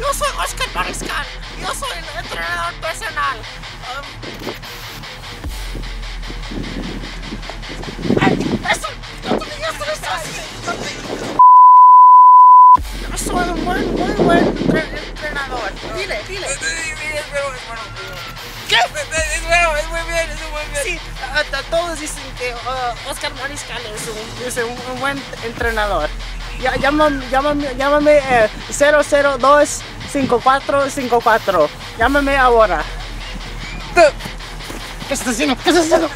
Yo soy Oscar Mariscal. Yo soy el entrenador personal. Um, ay, eso, no te digas. Yo soy un buen, muy buen entre- entrenador. Dile, dile. ¿Qué? Es bueno, es muy bien, es muy bien. Sí, a- a- todos dicen que uh, Oscar Mariscal es un, es un, un buen entrenador. Llámame, llámame, llámame eh, 002 5454. Llámame ahora. ¿Qué estás haciendo? ¿Qué estás haciendo?